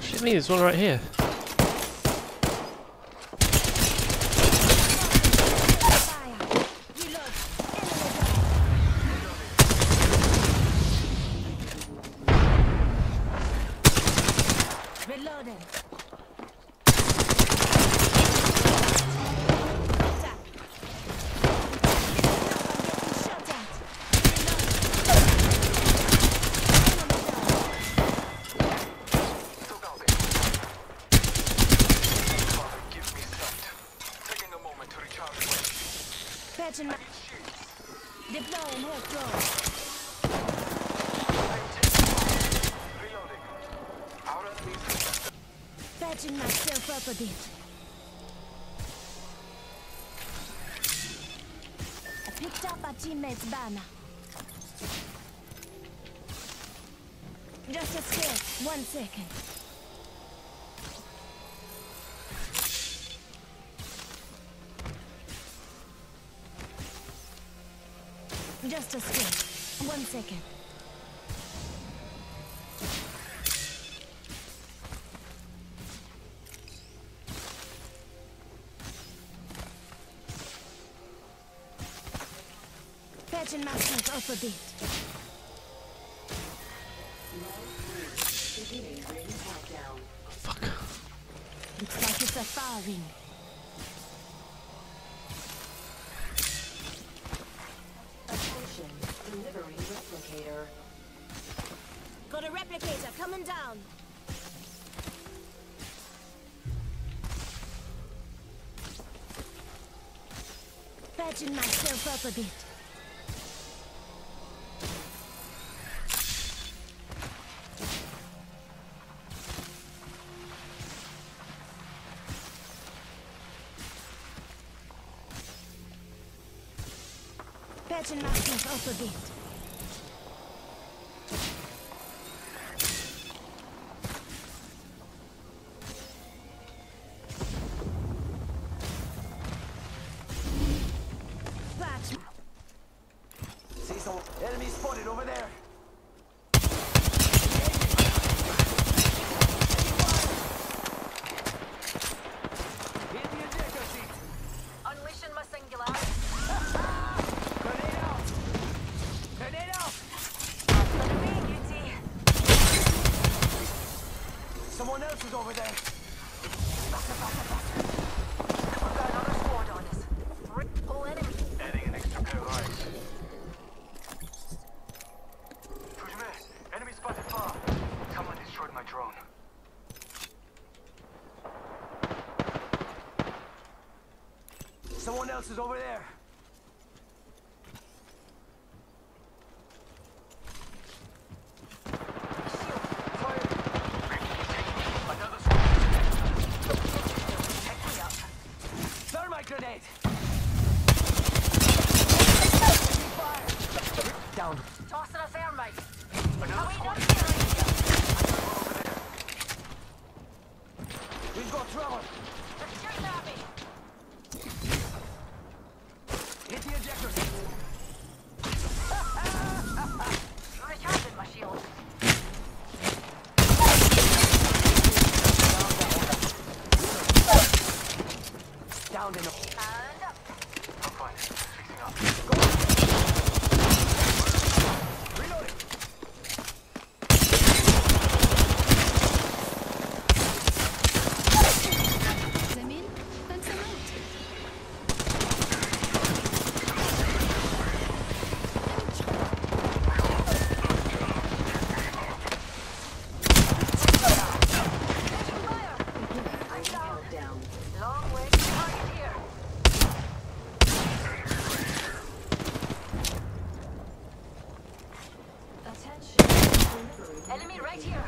Shit me, there's one right here. Fire. Reload. Enemy down. Reloading. Attack. I'm getting shot at. Still got it. Father, give me sight. Taking a moment to recharge my Patching my deploying drone. Patching myself up a bit. I picked up our teammate's banner. Just a scared. One second. Just a scared. One second. Patching myself up a bit. Fuck. Looks like it's a firing. Attention, Got a replicator coming down. Patching myself up a bit. Patching myself up a bit. Else is over there. Fire. Another squad. Pick me up. Thermite grenade! Fire! Down. Tossing a thermite. Another squad. We've got trouble. They're shooting at me. Hit the ejector seat. Recharging my shield. Down in the... And up. I'm fine. Fixing up. Reloading. Them in, then some out. Down. Long way to target here. Attention. Enemy right here.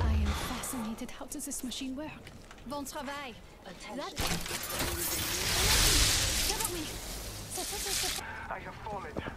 I am fascinated. How does this machine work? Bon travail. That... Cover me. Ça, ça, ça,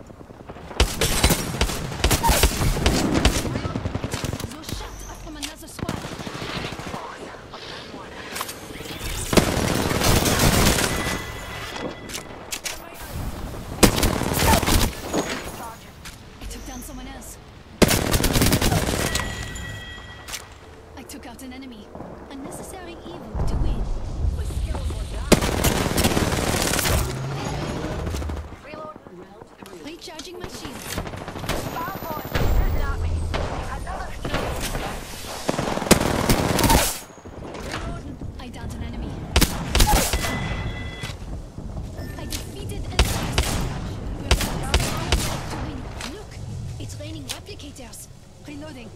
Reloading.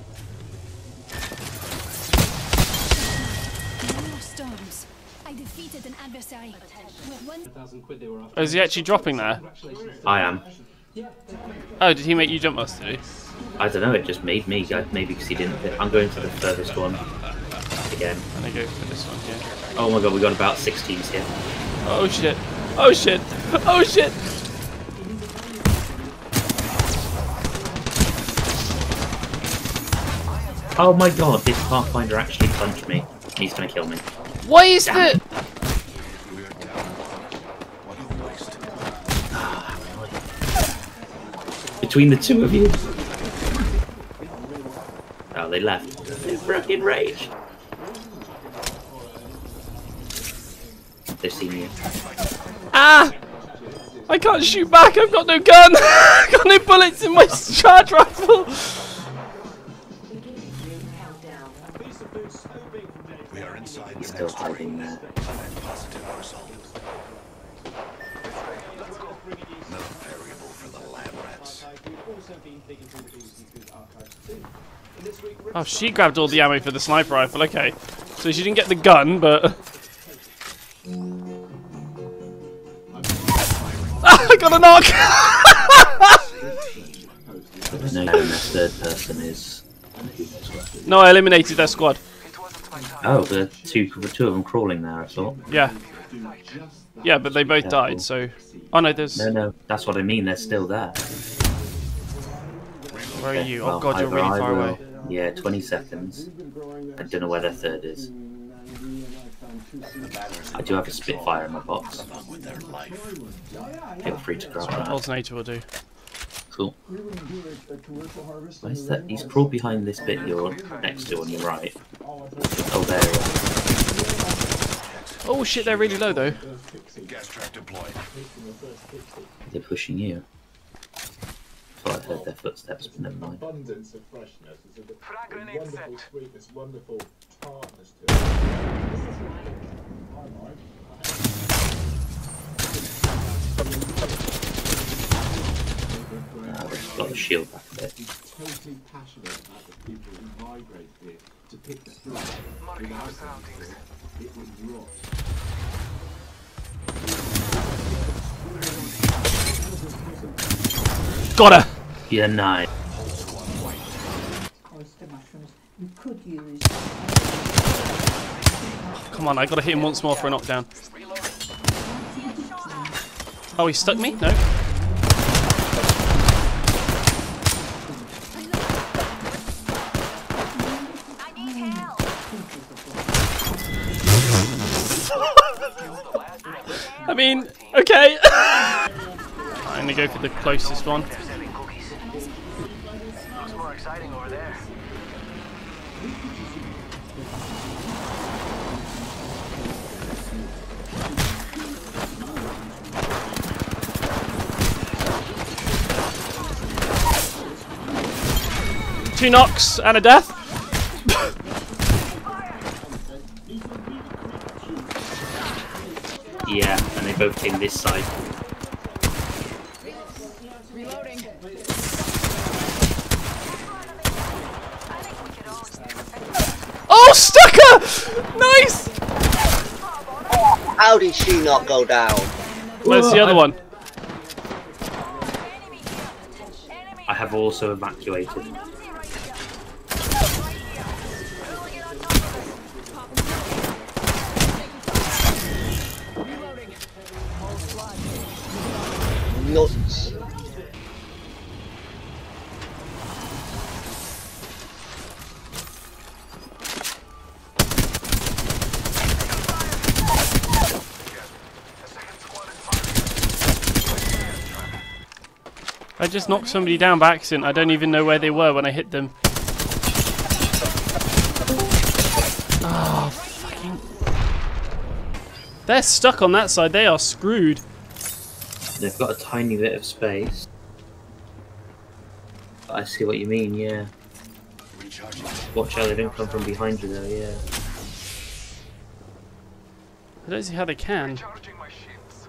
No more storms. I defeated an adversary. We're one Oh, is he actually dropping there? I am. Oh, did he make you jump us, did he? I don't know. It just made me. I- Maybe because he didn't. Fit. I'm going for the furthest one again. I'm gonna go for this one here. Oh my god, we got about six teams here. Oh shit. Oh shit. Oh shit. Oh my god, this Pathfinder actually punched me. He's gonna kill me. Why is the... Between the two of you. Oh, they left. They're fucking rage. They've seen you. Ah! I can't shoot back, I've got no gun! I've got no bullets in my charge rifle! Still hiding there. Oh, she grabbed all the ammo for the sniper rifle, okay. So she didn't get the gun, but... Ah, I got a knock! I don't know when their third person is. no, I eliminated their squad. Oh, the two, the two of them crawling there. I thought. Yeah. Yeah, but they both died, so... Oh no, there's... No, no, that's what I mean. They're still there. Where are you? Oh Well, god, you're really far away. Yeah, 20 seconds. I don't know where their third is. I do have a Spitfire in my box. Feel free to grab that. Alternator will do. Cool. Where's that? He's crawled behind this bit you're next to on your right. Oh, there he is. Oh shit, they're really low though. Gas trap deployed. They're pushing you. Oh, Thought I heard their footsteps, but never mind. abundance of freshness is a wonderful sweetness, wonderful tartness to it. Uh, they've got the shield back a bit. Totally passionate about the people who migrate here to pick the fruit. Marking our. It would rot. Got her! Yeah, nine. You could use Come on, I gotta hit him once more for a knockdown. Oh, he stuck me? No. I mean, okay. I'm gonna go for the closest one. Looks more exciting over there. Two knocks and a death. Yeah, and they both came this side. Oh, stuck her! Nice! How did she not go down? Where's the other one? I have also evacuated. I just knocked somebody down by accident. I don't even know where they were when I hit them. Oh, fucking. They're stuck on that side. They are screwed. They've got a tiny bit of space. I see what you mean, yeah. Watch out, they don't come from behind you though, yeah. I don't see how they can. Charging my shields.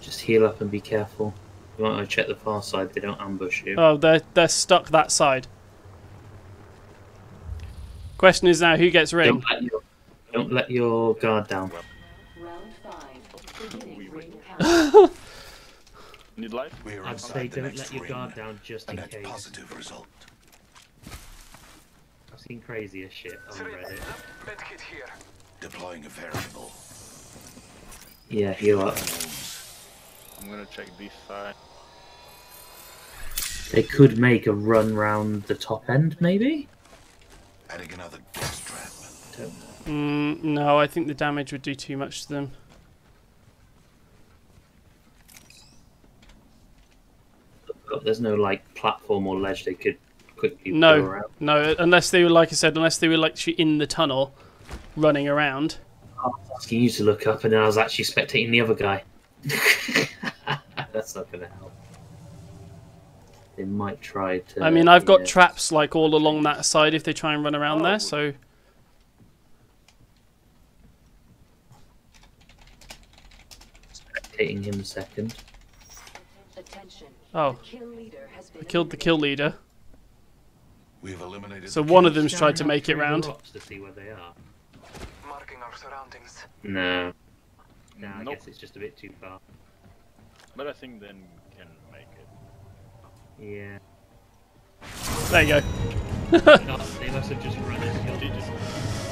Just heal up and be careful. You might want to check the far side. They don't ambush you. Oh, they're they're stuck that side. Question is now who gets ring? don't let your don't let your guard down. Need light? We're I'd say don't let your guard down just A in net case. positive result. I've seen crazier shit on Reddit. Medkit here. Deploying a variable. Yeah, heal up. I'm gonna check this side. They could make a run round the top end, maybe. Adding another gas trap. Mm, no, I think the damage would do too much to them. There's no like platform or ledge they could quickly No, around. no, unless they were like I said, unless they were like actually in the tunnel, running around. I was asking you to look up, and then I was actually spectating the other guy. That's not going to help. They might try to. I mean, I've got yeah. traps like all along that side if they try and run around there. So spectating him a second. Oh, I killed the kill leader. We've eliminated. So the one of kills. them's tried to make it round. To see where they are. Marking our surroundings. No. No, I Nope. guess it's just a bit too far. But I think then we can make it. Yeah. There you go. They must have just run and killed GG.